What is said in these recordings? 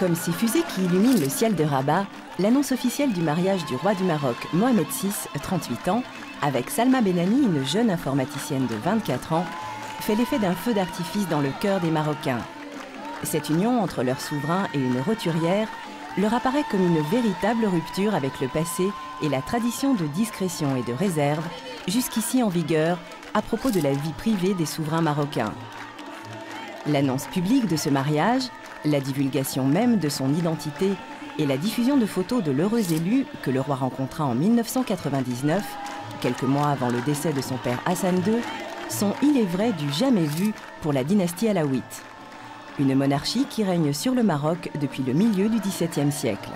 Comme ces fusées qui illuminent le ciel de Rabat, l'annonce officielle du mariage du roi du Maroc, Mohamed VI, 38 ans, avec Salma Benani, une jeune informaticienne de 24 ans, fait l'effet d'un feu d'artifice dans le cœur des Marocains. Cette union entre leur souverain et une roturière leur apparaît comme une véritable rupture avec le passé et la tradition de discrétion et de réserve, jusqu'ici en vigueur à propos de la vie privée des souverains marocains. L'annonce publique de ce mariage, la divulgation même de son identité et la diffusion de photos de l'heureux élu que le roi rencontra en 1999, quelques mois avant le décès de son père Hassan II, sont, il est vrai, du jamais vu pour la dynastie alaouite. Une monarchie qui règne sur le Maroc depuis le milieu du XVIIe siècle.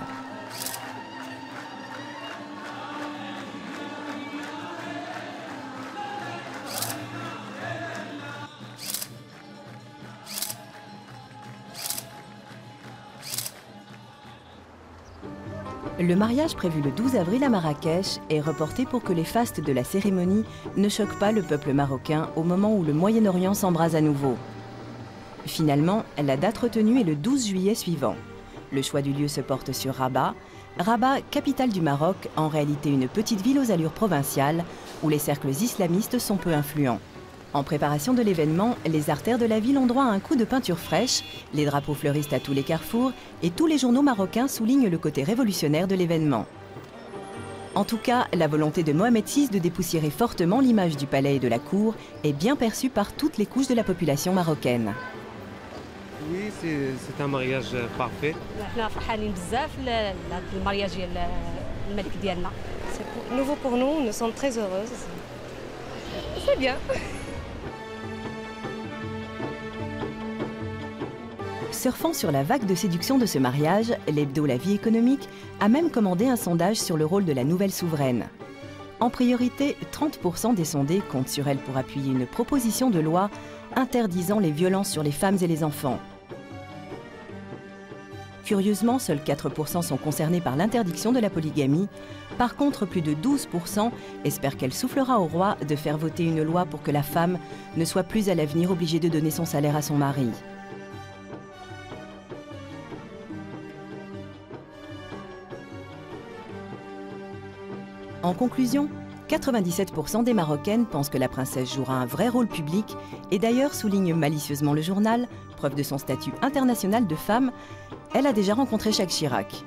Le mariage prévu le 12 avril à Marrakech est reporté pour que les fastes de la cérémonie ne choquent pas le peuple marocain au moment où le Moyen-Orient s'embrase à nouveau. Finalement, la date retenue est le 12 juillet suivant. Le choix du lieu se porte sur Rabat. Rabat, capitale du Maroc, en réalité une petite ville aux allures provinciales, où les cercles islamistes sont peu influents. En préparation de l'événement, les artères de la ville ont droit à un coup de peinture fraîche, les drapeaux fleurissent à tous les carrefours et tous les journaux marocains soulignent le côté révolutionnaire de l'événement. En tout cas, la volonté de Mohamed VI de dépoussiérer fortement l'image du palais et de la cour est bien perçue par toutes les couches de la population marocaine. Oui, c'est un mariage parfait. C'est nouveau pour nous, nous sommes très heureuses. C'est bien. Surfant sur la vague de séduction de ce mariage, l'hebdo La Vie économique a même commandé un sondage sur le rôle de la nouvelle souveraine. En priorité, 30% des sondés comptent sur elle pour appuyer une proposition de loi interdisant les violences sur les femmes et les enfants. Curieusement, seuls 4% sont concernés par l'interdiction de la polygamie. Par contre, plus de 12% espèrent qu'elle soufflera au roi de faire voter une loi pour que la femme ne soit plus à l'avenir obligée de donner son salaire à son mari. En conclusion, 97% des Marocaines pensent que la princesse jouera un vrai rôle public et d'ailleurs souligne malicieusement le journal, preuve de son statut international de femme, elle a déjà rencontré Jacques Chirac.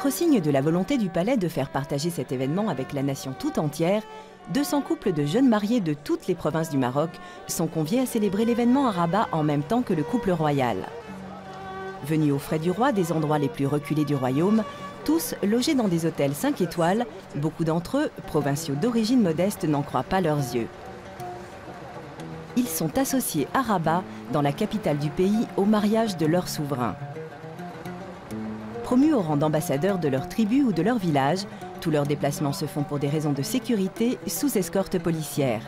Autre signe de la volonté du palais de faire partager cet événement avec la nation tout entière, 200 couples de jeunes mariés de toutes les provinces du Maroc sont conviés à célébrer l'événement à Rabat en même temps que le couple royal. Venus aux frais du roi des endroits les plus reculés du royaume, tous logés dans des hôtels 5 étoiles, beaucoup d'entre eux, provinciaux d'origine modeste, n'en croient pas leurs yeux. Ils sont associés à Rabat, dans la capitale du pays, au mariage de leur souverain. Promus au rang d'ambassadeurs de leur tribu ou de leur village, tous leurs déplacements se font pour des raisons de sécurité sous escorte policière.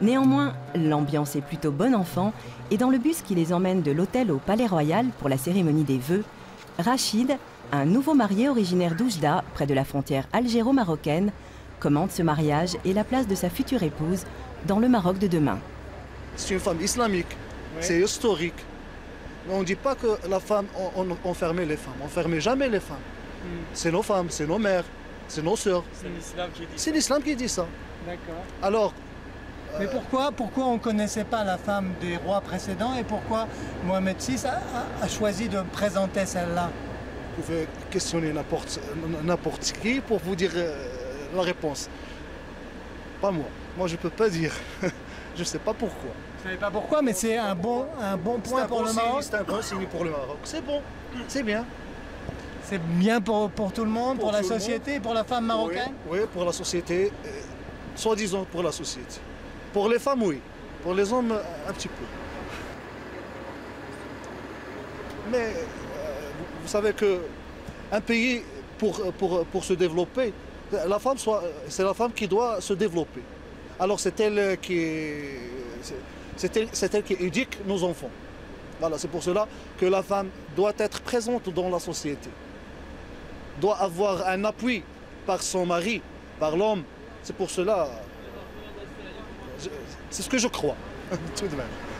Néanmoins, l'ambiance est plutôt bon enfant et dans le bus qui les emmène de l'hôtel au Palais Royal pour la cérémonie des vœux, Rachid, un nouveau marié originaire d'Oujda, près de la frontière algéro-marocaine, commande ce mariage et la place de sa future épouse dans le Maroc de demain. C'est une femme islamique, c'est historique. On ne dit pas que la femme, on, on, enfermait les femmes. On fermait jamais les femmes. Hmm. C'est nos femmes, c'est nos mères, c'est nos sœurs. C'est l'islam qui dit ça. C'est l'islam qui dit ça. D'accord. Alors. Mais pourquoi, pourquoi on ne connaissait pas la femme des rois précédents et pourquoi Mohamed VI a, choisi de présenter celle-là? Vous pouvez questionner n'importe qui pour vous dire euh, la réponse. Pas moi. Moi, je ne peux pas dire. je ne sais pas pourquoi. Je ne savez pas pourquoi, mais c'est un bon, un bon point pour le Maroc. C'est un bon signe pour le Maroc. C'est bon, c'est bien. C'est bien pour, pour, tout le monde, pour, la société, pour la femme marocaine? Oui, pour la société, euh, soi-disant pour la société. Pour les femmes, oui. Pour les hommes, un petit peu. Mais euh, vous savez que un pays, pour, pour, pour se développer, la femme soit, c'est la femme qui doit se développer. Alors c'est elle qui, c'est elle, qui éduque nos enfants. Voilà, c'est pour cela que la femme doit être présente dans la société, doit avoir un appui par son mari, par l'homme. C'est pour cela, c'est ce que je crois, tout de même.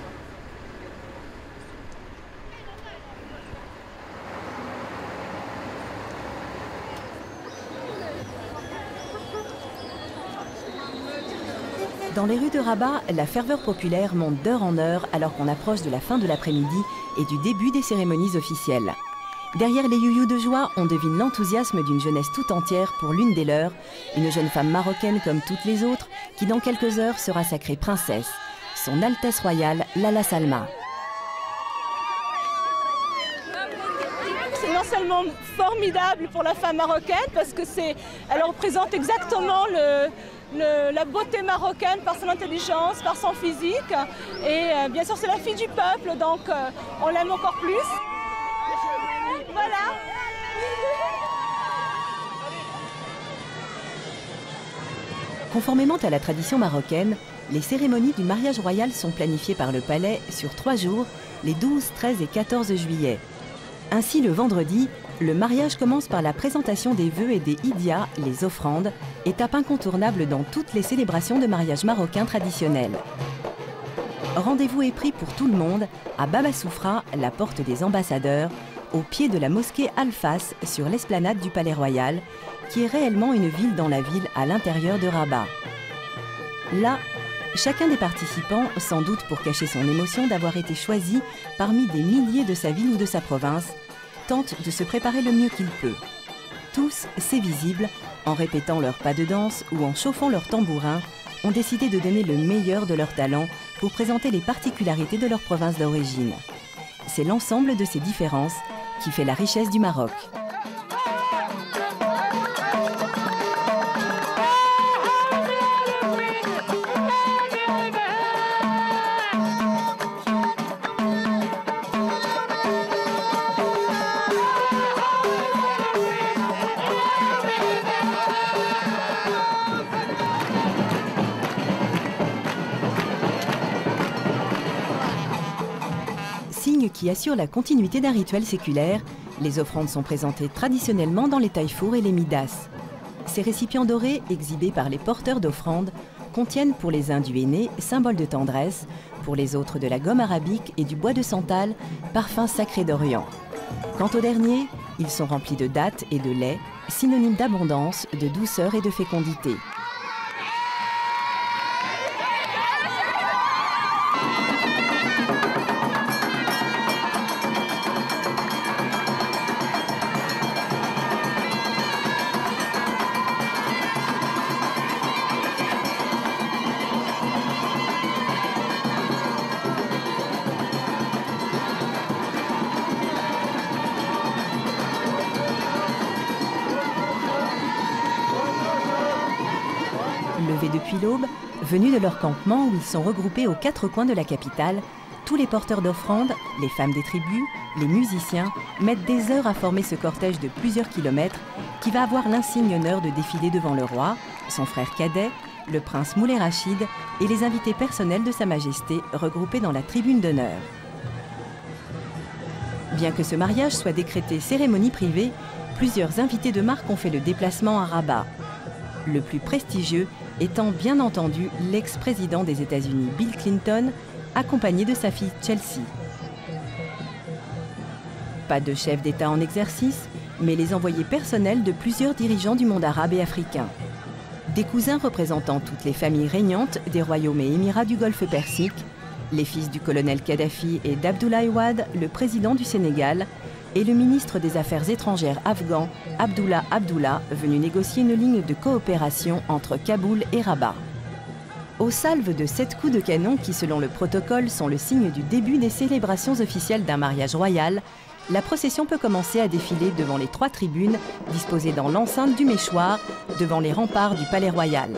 Dans les rues de Rabat, la ferveur populaire monte d'heure en heure alors qu'on approche de la fin de l'après-midi et du début des cérémonies officielles. Derrière les youyous de joie, on devine l'enthousiasme d'une jeunesse tout entière pour l'une des leurs, une jeune femme marocaine comme toutes les autres, qui dans quelques heures sera sacrée princesse, son Altesse royale Lala Salma. C'est non seulement formidable pour la femme marocaine parce que c'est, elle représente exactement le- la beauté marocaine par son intelligence, par son physique. Et euh, bien sûr, c'est la fille du peuple, donc euh, on l'aime encore plus. Voilà. Conformément à la tradition marocaine, les cérémonies du mariage royal sont planifiées par le palais sur trois jours, les 12, 13 et 14 juillet. Ainsi, le vendredi, le mariage commence par la présentation des vœux et des idias, les offrandes, étape incontournable dans toutes les célébrations de mariage marocain traditionnels. Rendez-vous est pris pour tout le monde à Baba Soufra, la porte des ambassadeurs, au pied de la mosquée Al-Fas sur l'esplanade du Palais Royal, qui est réellement une ville dans la ville à l'intérieur de Rabat. Là, chacun des participants, sans doute pour cacher son émotion d'avoir été choisi parmi des milliers de sa ville ou de sa province, tente de se préparer le mieux qu'il peut. Tous, c'est visible, en répétant leurs pas de danse ou en chauffant leurs tambourins, ont décidé de donner le meilleur de leur talent pour présenter les particularités de leur province d'origine. C'est l'ensemble de ces différences qui fait la richesse du Maroc. Assure la continuité d'un rituel séculaire, les offrandes sont présentées traditionnellement dans les taille-fours et les midas. Ces récipients dorés, exhibés par les porteurs d'offrandes, contiennent pour les uns du henné, symbole de tendresse, pour les autres de la gomme arabique et du bois de santal, parfum sacré d'Orient. Quant aux derniers, ils sont remplis de dattes et de lait, synonymes d'abondance, de douceur et de fécondité. Levés depuis l'aube, venus de leur campement où ils sont regroupés aux quatre coins de la capitale, tous les porteurs d'offrandes, les femmes des tribus, les musiciens, mettent des heures à former ce cortège de plusieurs kilomètres qui va avoir l'insigne honneur de défiler devant le roi, son frère cadet, le prince Moulay Rachid et les invités personnels de Sa Majesté regroupés dans la tribune d'honneur. Bien que ce mariage soit décrété cérémonie privée, plusieurs invités de marque ont fait le déplacement à Rabat. Le plus prestigieux étant bien entendu l'ex-président des États-Unis Bill Clinton, accompagné de sa fille Chelsea. Pas de chef d'État en exercice, mais les envoyés personnels de plusieurs dirigeants du monde arabe et africain. Des cousins représentant toutes les familles régnantes des royaumes et émirats du Golfe Persique, les fils du colonel Kadhafi et d'Abdoulaye Wade, le président du Sénégal, et le ministre des Affaires étrangères afghan, Abdullah Abdullah, venu négocier une ligne de coopération entre Kaboul et Rabat. Aux salves de sept coups de canon qui, selon le protocole, sont le signe du début des célébrations officielles d'un mariage royal, la procession peut commencer à défiler devant les trois tribunes disposées dans l'enceinte du Méchoir, devant les remparts du Palais Royal.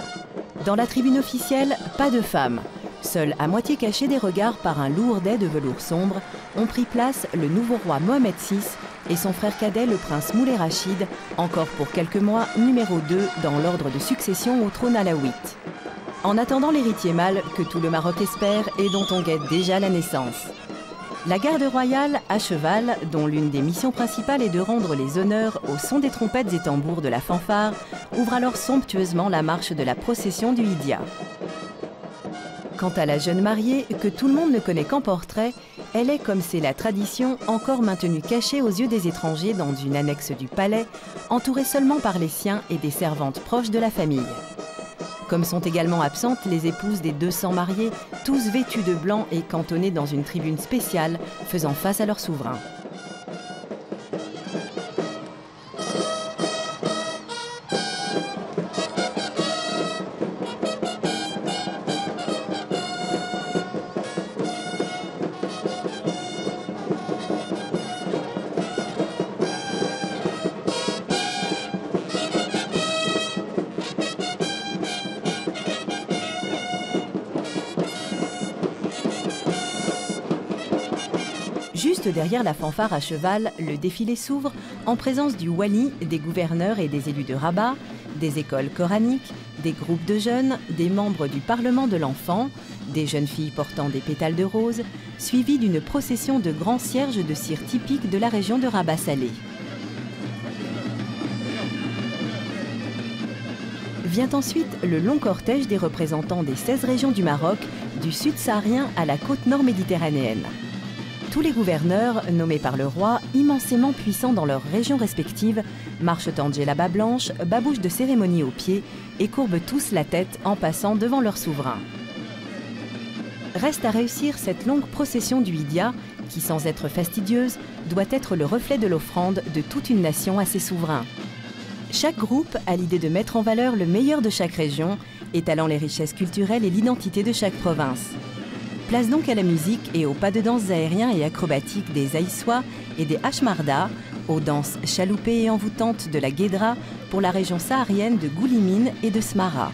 Dans la tribune officielle, pas de femmes. Seuls, à moitié cachés des regards par un lourd dais de velours sombre, ont pris place le nouveau roi Mohamed VI, et son frère cadet, le prince Moulay Rachid, encore pour quelques mois numéro 2 dans l'ordre de succession au trône alaouite. En attendant l'héritier mâle que tout le Maroc espère et dont on guette déjà la naissance. La garde royale, à cheval, dont l'une des missions principales est de rendre les honneurs au son des trompettes et tambours de la fanfare, ouvre alors somptueusement la marche de la procession du Idia. Quant à la jeune mariée, que tout le monde ne connaît qu'en portrait, elle est, comme c'est la tradition, encore maintenue cachée aux yeux des étrangers dans une annexe du palais, entourée seulement par les siens et des servantes proches de la famille. Comme sont également absentes les épouses des 200 mariés, tous vêtus de blanc et cantonnés dans une tribune spéciale, faisant face à leur souverain. Derrière la fanfare à cheval, le défilé s'ouvre en présence du wali, des gouverneurs et des élus de Rabat, des écoles coraniques, des groupes de jeunes, des membres du Parlement de l'enfant, des jeunes filles portant des pétales de rose, suivis d'une procession de grands cierges de cire typiques de la région de Rabat-Salé. Vient ensuite le long cortège des représentants des 16 régions du Maroc, du sud saharien à la côte nord méditerranéenne tous les gouverneurs, nommés par le roi, immensément puissants dans leurs régions respectives, marchent en djellaba blanche, babouche de cérémonie aux pieds et courbent tous la tête en passant devant leur souverain. Reste à réussir cette longue procession du Idia, qui, sans être fastidieuse, doit être le reflet de l'offrande de toute une nation à ses souverains. Chaque groupe a l'idée de mettre en valeur le meilleur de chaque région, étalant les richesses culturelles et l'identité de chaque province. Place donc à la musique et aux pas de danse aériens et acrobatiques des Aïssois et des Hashmarda, aux danses chaloupées et envoûtantes de la Guédra pour la région saharienne de Goulimine et de Smara.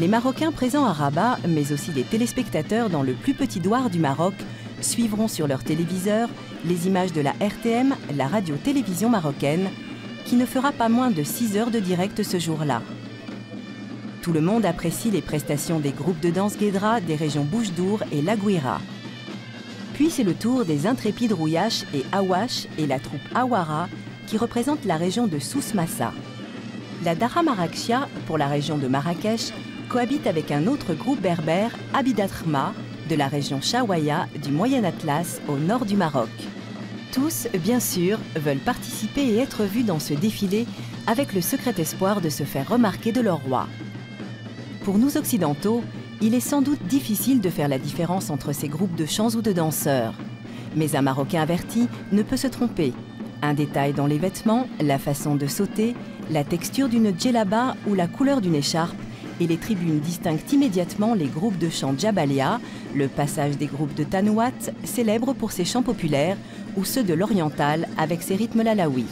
Les Marocains présents à Rabat, mais aussi les téléspectateurs dans le plus petit douar du Maroc, suivront sur leur téléviseur les images de la RTM, la radio-télévision marocaine, qui ne fera pas moins de 6 heures de direct ce jour-là. Tout le monde apprécie les prestations des groupes de danse Guédra des régions Bouche-d'Our et Laguira. Puis c'est le tour des intrépides Rouillaches et Awash et la troupe Awara qui représente la région de Soussmassa. La Dara Marakchia, pour la région de Marrakech, cohabite avec un autre groupe berbère, Abidatrma, de la région Shawaya du Moyen Atlas au nord du Maroc. Tous, bien sûr, veulent participer et être vus dans ce défilé avec le secret espoir de se faire remarquer de leur roi. Pour nous occidentaux, il est sans doute difficile de faire la différence entre ces groupes de chants ou de danseurs. Mais un Marocain averti ne peut se tromper. Un détail dans les vêtements, la façon de sauter, la texture d'une djellaba ou la couleur d'une écharpe, et les tribunes distinguent immédiatement les groupes de chants Jabalia, le passage des groupes de Tanouat, célèbres pour ses chants populaires, ou ceux de l'oriental avec ses rythmes lalaouis.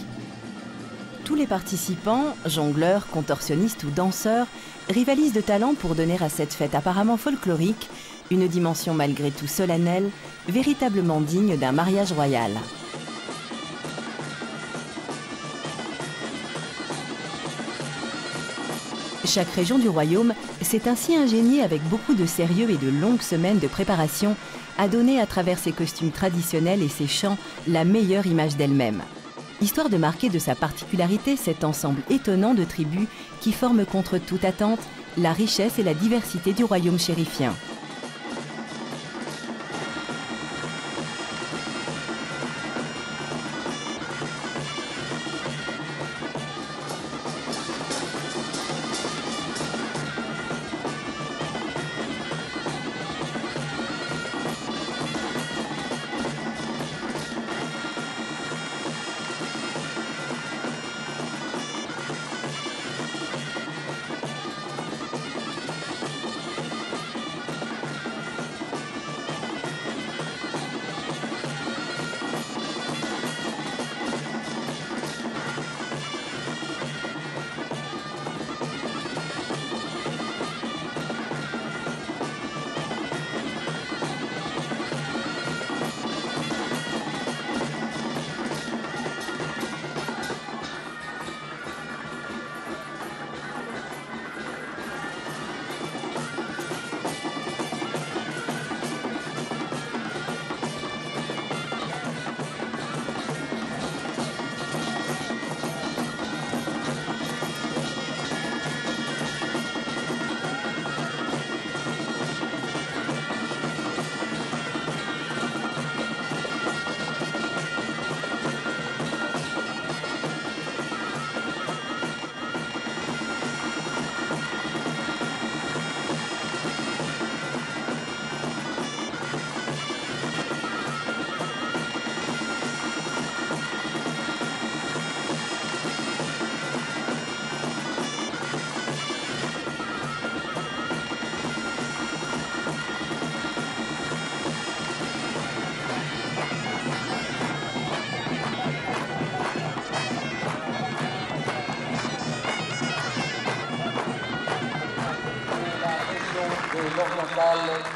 Tous les participants, jongleurs, contorsionnistes ou danseurs, rivalisent de talent pour donner à cette fête apparemment folklorique une dimension malgré tout solennelle, véritablement digne d'un mariage royal. Chaque région du royaume s'est ainsi ingéniée avec beaucoup de sérieux et de longues semaines de préparation à donner à travers ses costumes traditionnels et ses chants la meilleure image d'elle-même histoire de marquer de sa particularité cet ensemble étonnant de tribus qui forment contre toute attente la richesse et la diversité du royaume chérifien.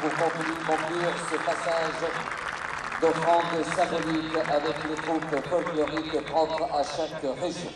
Pour conclure ce passage d'offrande symbolique avec les troupes folkloriques propres à chaque région.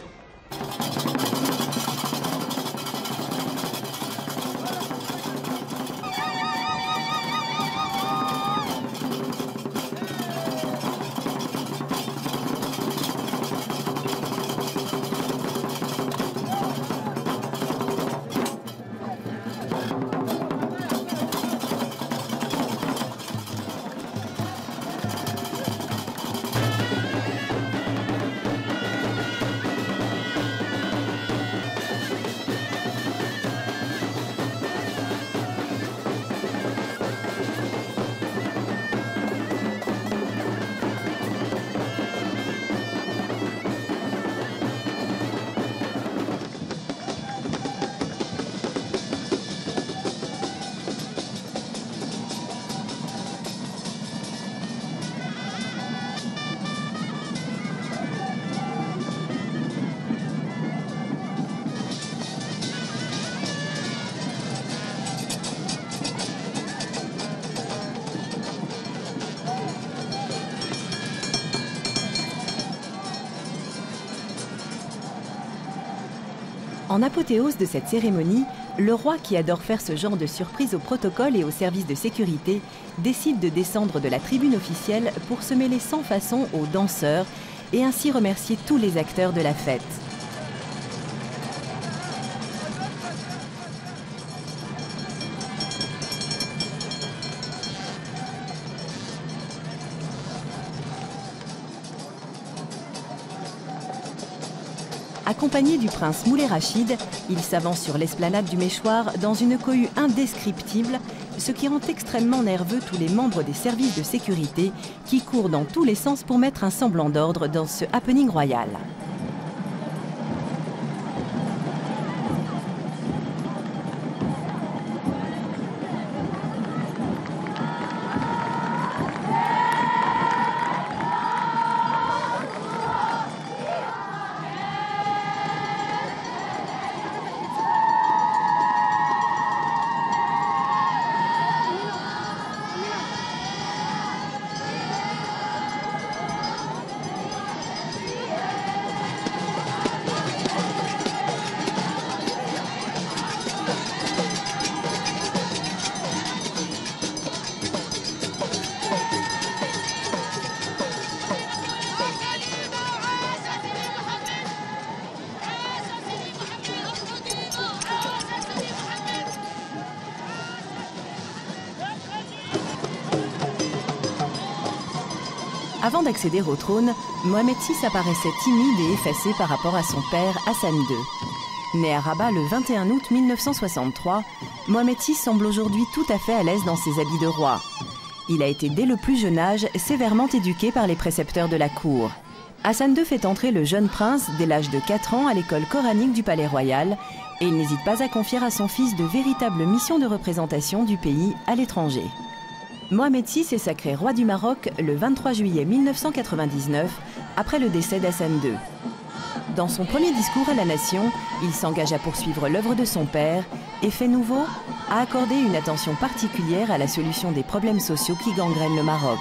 En apothéose de cette cérémonie, le roi, qui adore faire ce genre de surprise au protocole et au service de sécurité, décide de descendre de la tribune officielle pour se mêler sans façon aux danseurs et ainsi remercier tous les acteurs de la fête. Accompagné du prince Moulay Rachid, il s'avance sur l'esplanade du Méchoir dans une cohue indescriptible, ce qui rend extrêmement nerveux tous les membres des services de sécurité qui courent dans tous les sens pour mettre un semblant d'ordre dans ce happening royal. Avant d'accéder au trône, Mohamed VI apparaissait timide et effacé par rapport à son père Hassan II. Né à Rabat le 21 août 1963, Mohamed VI semble aujourd'hui tout à fait à l'aise dans ses habits de roi. Il a été dès le plus jeune âge sévèrement éduqué par les précepteurs de la cour. Hassan II fait entrer le jeune prince dès l'âge de 4 ans à l'école coranique du Palais Royal et il n'hésite pas à confier à son fils de véritables missions de représentation du pays à l'étranger. Mohamed VI est sacré roi du Maroc le 23 juillet 1999, après le décès d'Hassan II. Dans son premier discours à la nation, il s'engage à poursuivre l'œuvre de son père et, fait nouveau, à accorder une attention particulière à la solution des problèmes sociaux qui gangrènent le Maroc.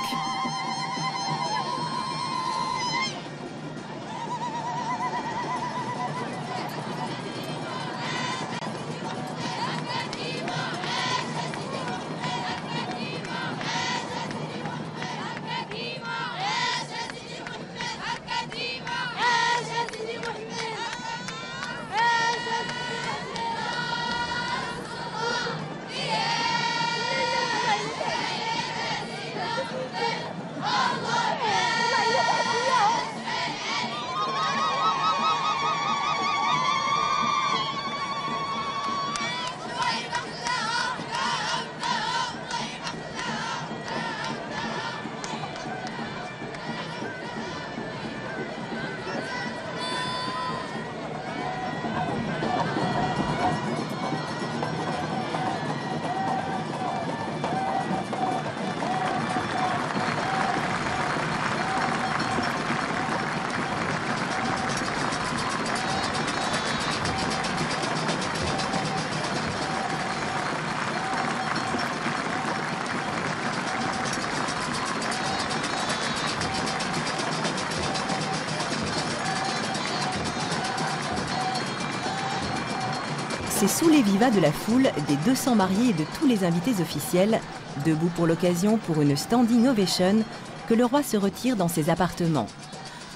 Sous les vivas de la foule, des 200 mariés et de tous les invités officiels, debout pour l'occasion pour une standing ovation, que le roi se retire dans ses appartements.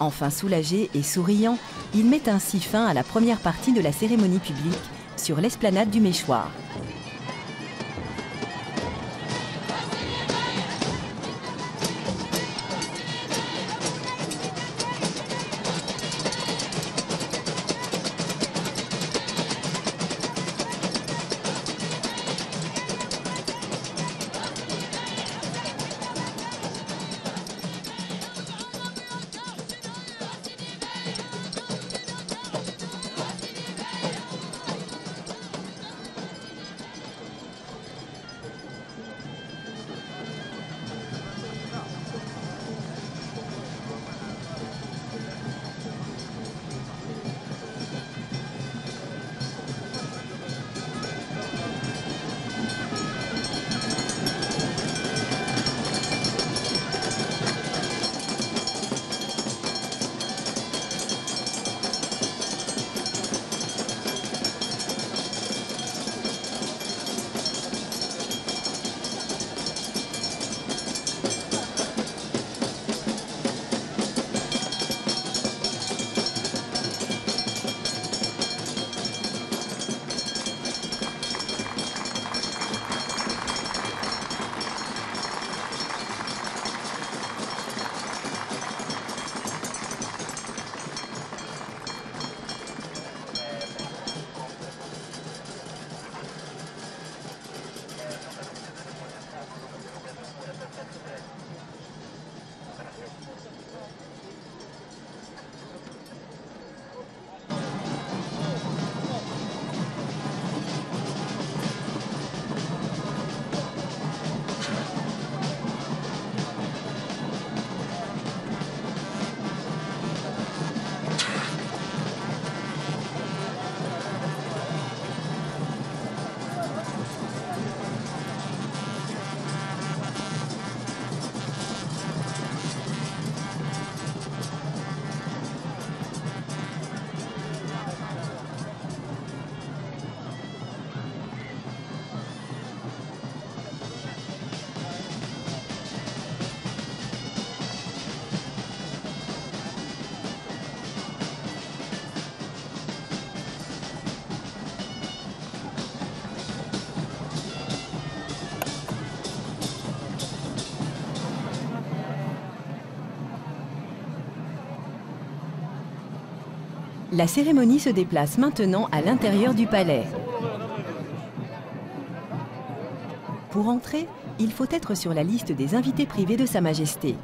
Enfin soulagé et souriant, il met ainsi fin à la première partie de la cérémonie publique sur l'esplanade du Méchoir. La cérémonie se déplace maintenant à l'intérieur du palais. Pour entrer, il faut être sur la liste des invités privés de Sa Majesté.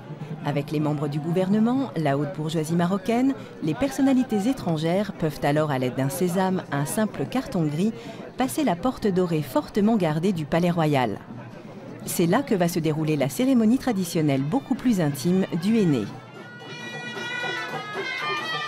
Avec les membres du gouvernement, la haute bourgeoisie marocaine, les personnalités étrangères peuvent alors, à l'aide d'un sésame, un simple carton gris, passer la porte dorée fortement gardée du palais royal. C'est là que va se dérouler la cérémonie traditionnelle beaucoup plus intime du aîné.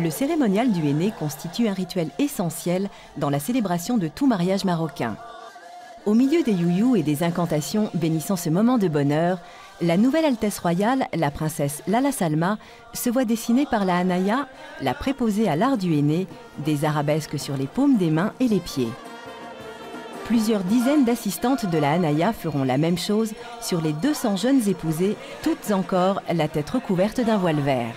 Le cérémonial du henné constitue un rituel essentiel dans la célébration de tout mariage marocain. Au milieu des youyou et des incantations bénissant ce moment de bonheur, la nouvelle Altesse royale, la princesse Lala Salma, se voit dessinée par la Hanaya, la préposée à l'art du henné, des arabesques sur les paumes des mains et les pieds. Plusieurs dizaines d'assistantes de la Hanaya feront la même chose sur les 200 jeunes épousées, toutes encore la tête recouverte d'un voile vert.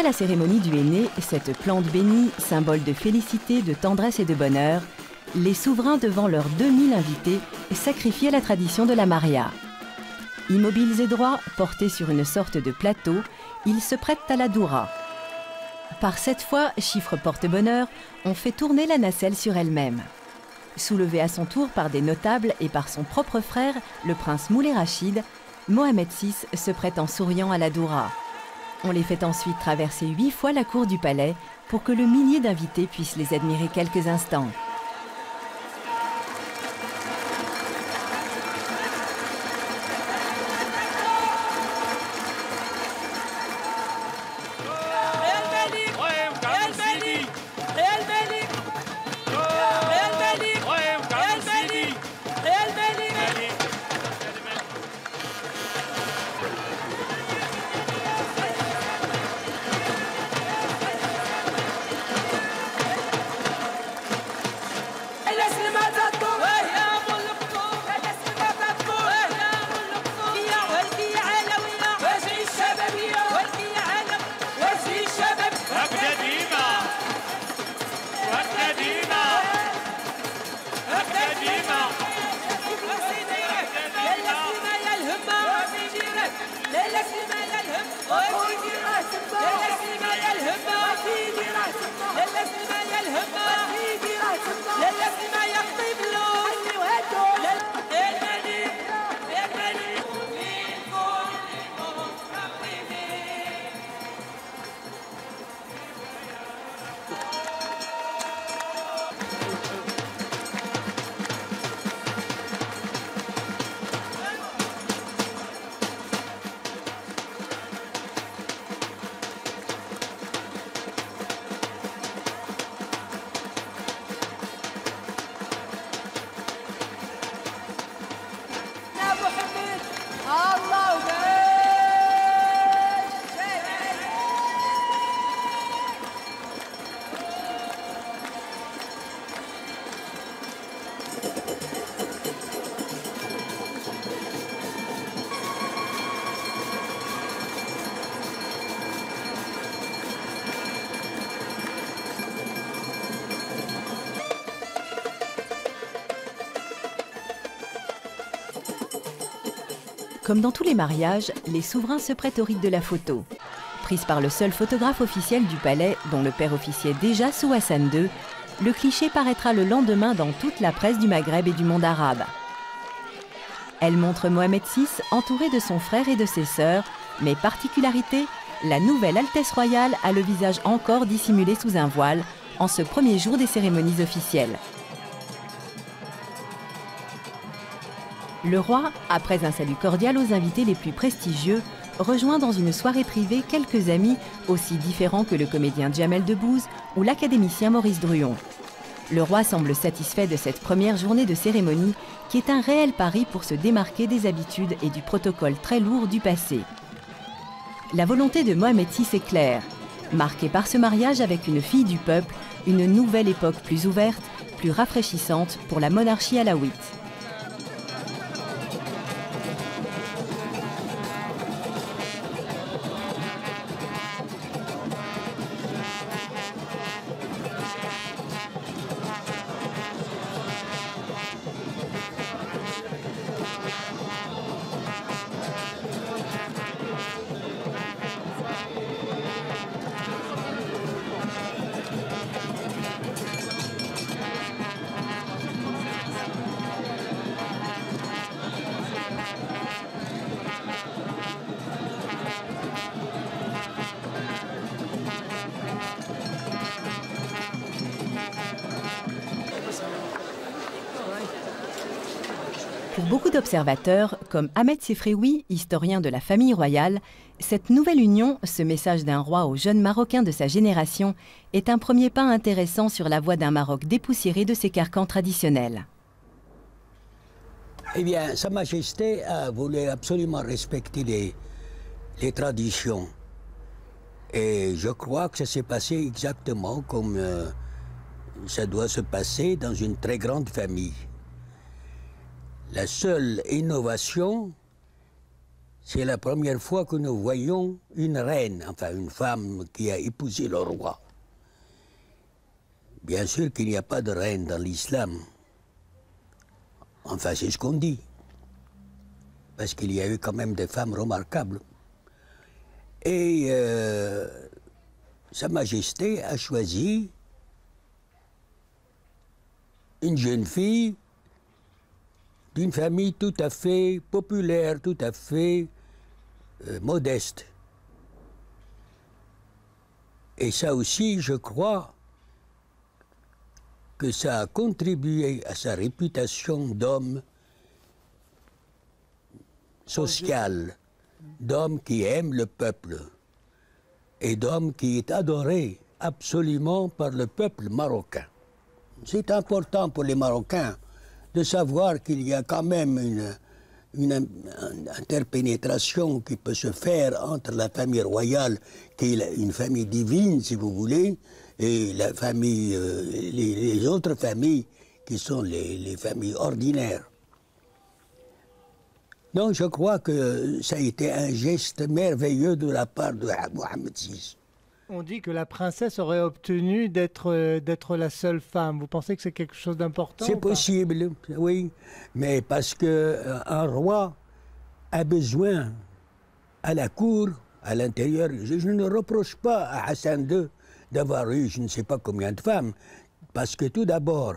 Après la cérémonie du henné, cette plante bénie, symbole de félicité, de tendresse et de bonheur, les souverains devant leurs 2000 invités sacrifiaient la tradition de la Maria. Immobiles et droits, portés sur une sorte de plateau, ils se prêtent à la doura. Par cette fois, chiffre porte-bonheur, on fait tourner la nacelle sur elle-même. Soulevé à son tour par des notables et par son propre frère, le prince Moulay Rachid, Mohamed VI se prête en souriant à la Doura. On les fait ensuite traverser huit fois la cour du palais pour que le millier d'invités puissent les admirer quelques instants. Comme dans tous les mariages, les souverains se prêtent au rite de la photo. Prise par le seul photographe officiel du palais, dont le père officiait déjà sous Hassan II, le cliché paraîtra le lendemain dans toute la presse du Maghreb et du monde arabe. Elle montre Mohamed VI entouré de son frère et de ses sœurs, mais particularité, la nouvelle Altesse royale a le visage encore dissimulé sous un voile en ce premier jour des cérémonies officielles. Le roi, après un salut cordial aux invités les plus prestigieux, rejoint dans une soirée privée quelques amis aussi différents que le comédien Jamel Debbouze ou l'académicien Maurice Druon. Le roi semble satisfait de cette première journée de cérémonie qui est un réel pari pour se démarquer des habitudes et du protocole très lourd du passé. La volonté de Mohamed VI est claire. Marquée par ce mariage avec une fille du peuple, une nouvelle époque plus ouverte, plus rafraîchissante pour la monarchie alaouite. D'observateurs, comme Ahmed Sefreoui, historien de la famille royale, cette nouvelle union, ce message d'un roi aux jeunes Marocains de sa génération, est un premier pas intéressant sur la voie d'un Maroc dépoussiéré de ses carcans traditionnels. Eh bien, Sa Majesté voulu absolument respecter les, les traditions. Et je crois que ça s'est passé exactement comme euh, ça doit se passer dans une très grande famille. La seule innovation, c'est la première fois que nous voyons une reine, enfin une femme qui a épousé le roi. Bien sûr qu'il n'y a pas de reine dans l'islam. Enfin, c'est ce qu'on dit. Parce qu'il y a eu quand même des femmes remarquables. Et euh, Sa Majesté a choisi une jeune fille d'une famille tout à fait populaire, tout à fait euh, modeste. Et ça aussi, je crois que ça a contribué à sa réputation d'homme social, d'homme qui aime le peuple et d'homme qui est adoré absolument par le peuple marocain. C'est important pour les Marocains de savoir qu'il y a quand même une, une, interpénétration qui peut se faire entre la famille royale, qui est une famille divine, si vous voulez, et la famille, euh, les, autres familles qui sont les, les, familles ordinaires. Donc je crois que ça a été un geste merveilleux de la part de Mohamed VI. On dit que la princesse aurait obtenu d'être euh, d'être la seule femme. Vous pensez que c'est quelque chose d'important C'est possible, oui, mais parce que euh, un roi a besoin à la cour, à l'intérieur. Je, ne reproche pas à Hassan II d'avoir eu je ne sais pas combien de femmes, parce que tout d'abord,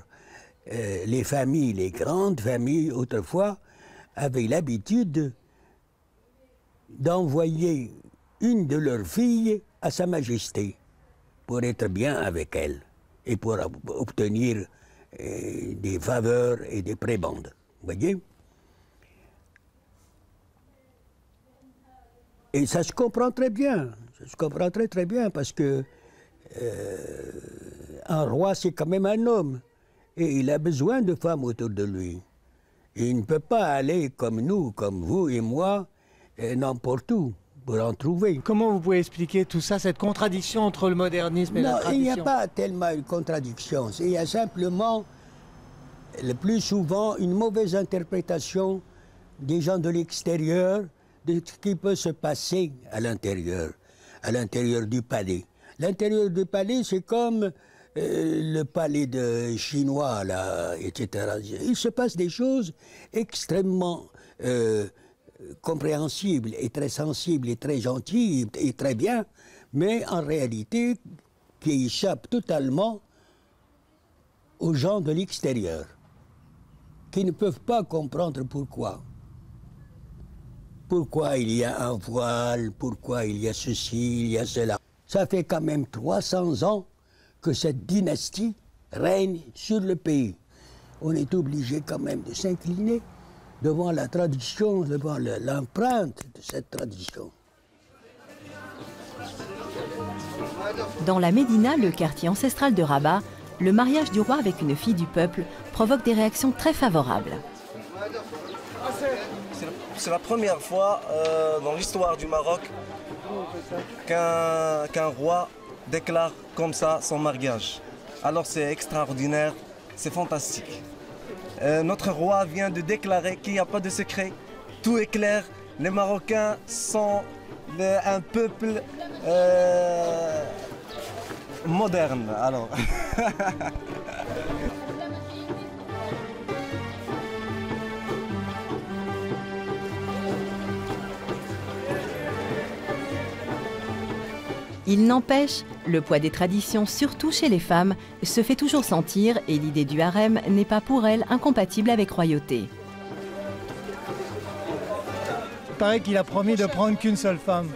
euh, les familles, les grandes familles autrefois, avaient l'habitude d'envoyer une de leurs filles à Sa Majesté pour être bien avec elle et pour obtenir euh, des faveurs et des prébendes. Vous voyez? Et ça se comprend très bien. Ça se comprend très très bien parce que euh, un roi, c'est quand même un homme. Et il a besoin de femmes autour de lui. il ne peut pas aller comme nous, comme vous et moi, euh, n'importe où pour en trouver. Comment vous pouvez expliquer tout ça, cette contradiction entre le modernisme et la tradition il n'y a pas tellement une contradiction. Il y a simplement, le plus souvent, une mauvaise interprétation des gens de l'extérieur de ce qui peut se passer à l'intérieur, à l'intérieur du palais. L'intérieur du palais, c'est comme euh, le palais de chinois, là, etc. Il se passe des choses extrêmement euh, compréhensible et très sensible et très gentil et très bien, mais en réalité qui échappe totalement aux gens de l'extérieur, qui ne peuvent pas comprendre pourquoi. Pourquoi il y a un voile, pourquoi il y a ceci, il y a cela. Ça fait quand même 300 ans que cette dynastie règne sur le pays. On est obligé quand même de s'incliner devant la tradition, devant l'empreinte de cette tradition. Dans la Médina, le quartier ancestral de Rabat, le mariage du roi avec une fille du peuple provoque des réactions très favorables. C'est la première fois euh, dans l'histoire du Maroc qu'un roi déclare comme ça son mariage. Alors c'est extraordinaire, c'est fantastique. Euh, notre roi vient de déclarer qu'il n'y a pas de secret. Tout est clair. Les Marocains sont un peuple euh, moderne. Alors. Il n'empêche, le poids des traditions, surtout chez les femmes, se fait toujours sentir et l'idée du harem n'est pas pour elles incompatible avec royauté. Il paraît qu'il a promis de prendre qu'une seule femme.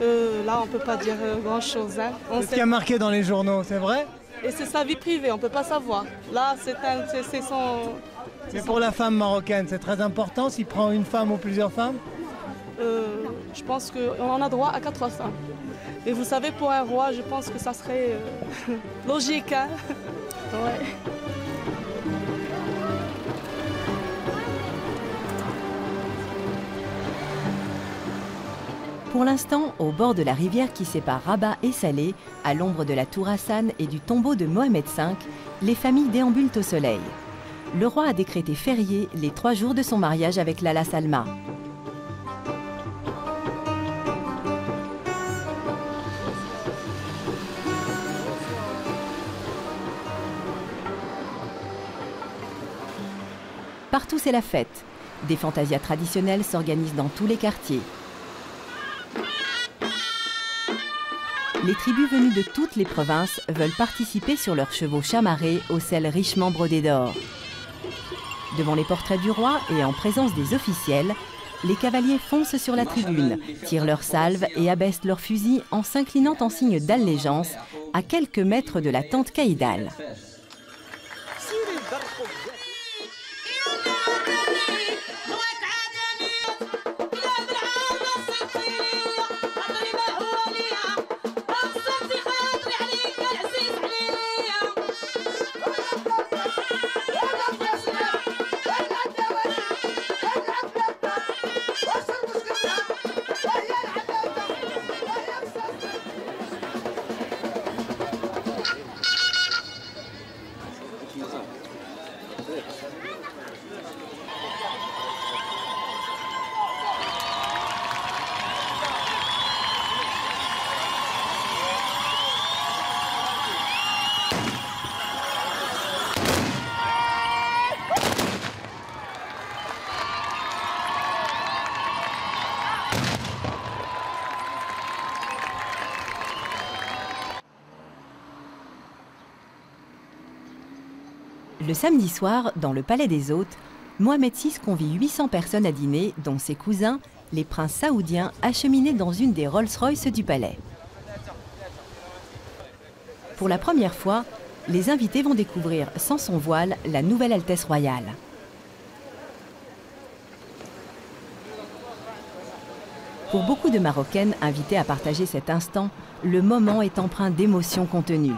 Euh, là, on ne peut pas dire euh, grand-chose. Hein. C'est ce qui a marqué dans les journaux, c'est vrai Et c'est sa vie privée, on ne peut pas savoir. Là, c'est son... Mais pour la femme marocaine, c'est très important s'il prend une femme ou plusieurs femmes euh, Je pense qu'on en a droit à quatre femmes. Et vous savez, pour un roi, je pense que ça serait euh, logique. Hein. Pour l'instant, au bord de la rivière qui sépare Rabat et Salé, à l'ombre de la tour Hassan et du tombeau de Mohamed V, les familles déambulent au soleil. Le roi a décrété férié les trois jours de son mariage avec Lala Salma. Partout, c'est la fête. Des fantasias traditionnelles s'organisent dans tous les quartiers. les tribus venues de toutes les provinces veulent participer sur leurs chevaux chamarrés aux selles richement brodées d'or. Devant les portraits du roi et en présence des officiels, les cavaliers foncent sur la tribune, tirent leurs salves et abaissent leurs fusils en s'inclinant en signe d'allégeance à quelques mètres de la tente caïdale. Le samedi soir, dans le palais des hôtes, Mohamed VI convie 800 personnes à dîner, dont ses cousins, les princes saoudiens, acheminés dans une des Rolls-Royce du palais. Pour la première fois, les invités vont découvrir sans son voile la nouvelle Altesse royale. Pour beaucoup de Marocaines invitées à partager cet instant, le moment est empreint d'émotions contenues.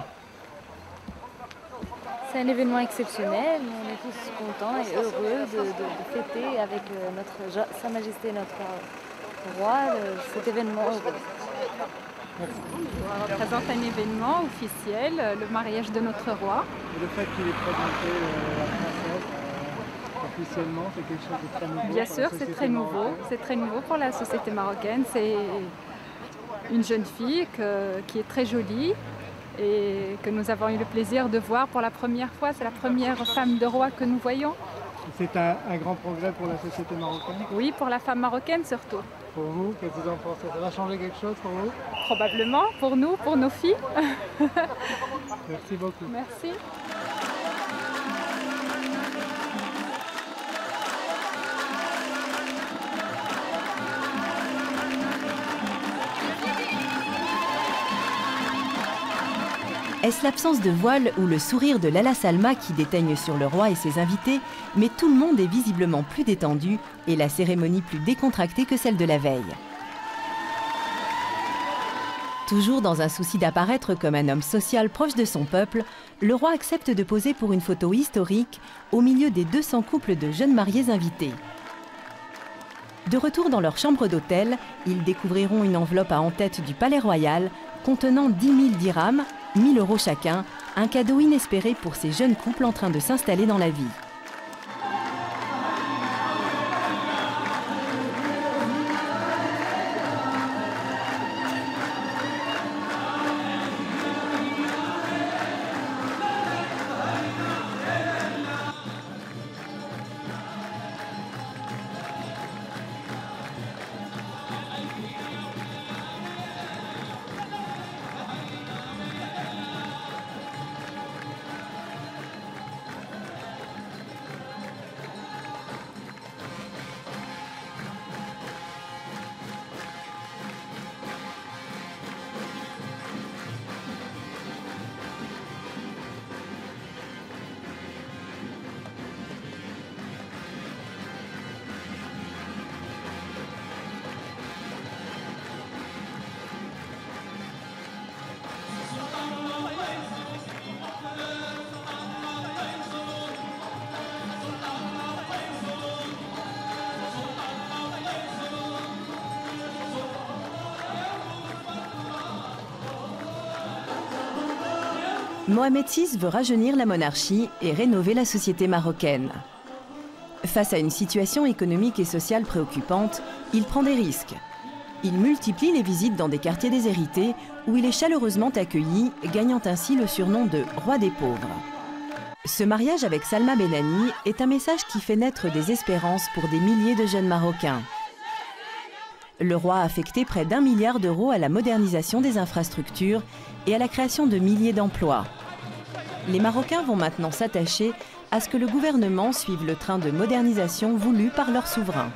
C'est un événement exceptionnel. On est tous contents et heureux de, de- de fêter avec euh, notre, Sa Majesté notre roi euh, cet événement heureux. On représente un événement officiel, euh, le mariage de notre roi. Le fait qu'il ait présenté la princesse euh, officiellement, c'est quelque chose de très nouveau. Bien sûr, c'est très nouveau. C'est très nouveau pour la société marocaine. C'est une jeune fille que- qui est très jolie et que nous avons eu le plaisir de voir pour la première fois. C'est la première femme de roi que nous voyons. C'est un, un grand progrès pour la société marocaine. Oui, pour la femme marocaine surtout. Pour vous, qu'est-ce que vous en pensez? Ça va changer quelque chose pour vous? Probablement pour nous, pour nos filles. Merci beaucoup. Merci. Est-ce l'absence de voile ou le sourire de Lala Salma qui déteigne sur le roi et ses invités Mais tout le monde est visiblement plus détendu et la cérémonie plus décontractée que celle de la veille. Toujours dans un souci d'apparaître comme un homme social proche de son peuple, le roi accepte de poser pour une photo historique au milieu des 200 couples de jeunes mariés invités. De retour dans leur chambre d'hôtel, ils découvriront une enveloppe à en-tête du palais royal contenant 10 000 dirhams, 1000 euros chacun, un cadeau inespéré pour ces jeunes couples en train de s'installer dans la vie. Mohamed VI veut rajeunir la monarchie et rénover la société marocaine. Face à une situation économique et sociale préoccupante, il prend des risques. Il multiplie les visites dans des quartiers déshérités où il est chaleureusement accueilli, gagnant ainsi le surnom de roi des pauvres. Ce mariage avec Salma Benani est un message qui fait naître des espérances pour des milliers de jeunes Marocains. le roi a affecté près d'un milliard d'euros à la modernisation des infrastructures et à la création de milliers d'emplois. Les Marocains vont maintenant s'attacher à ce que le gouvernement suive le train de modernisation voulu par leur souverain.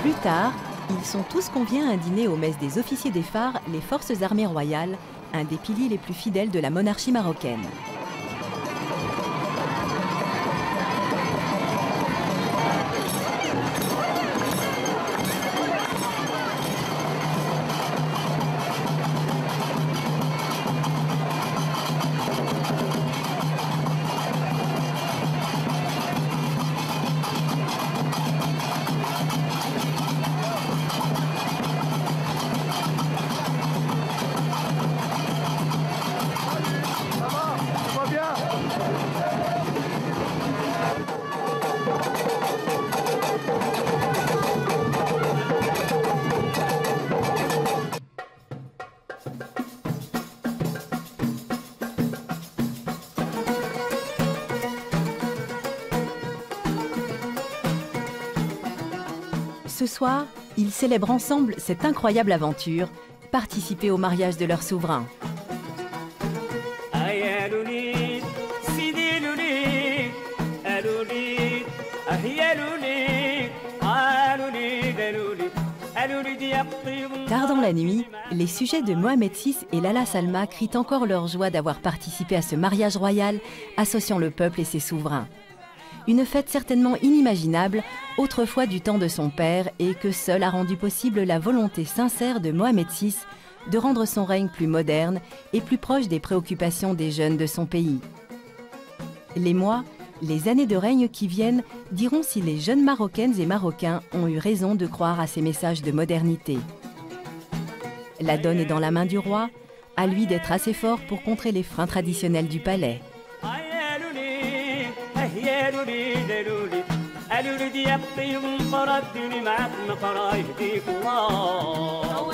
Plus tard, ils sont tous conviés à un dîner aux messes des officiers des phares, les forces armées royales, un des piliers les plus fidèles de la monarchie marocaine. ils célèbrent ensemble cette incroyable aventure, participer au mariage de leur souverain. Tard dans la nuit, les sujets de Mohamed VI et Lala Salma crient encore leur joie d'avoir participé à ce mariage royal associant le peuple et ses souverains. Une fête certainement inimaginable, autrefois du temps de son père, et que seule a rendu possible la volonté sincère de Mohamed VI de rendre son règne plus moderne et plus proche des préoccupations des jeunes de son pays. Les mois, les années de règne qui viennent diront si les jeunes Marocaines et Marocains ont eu raison de croire à ces messages de modernité. La donne est dans la main du roi, à lui d'être assez fort pour contrer les freins traditionnels du palais. يالولي دالولي قالوا لي دي يا طيب مقرا الدنيا معاك مقرا يهديك الله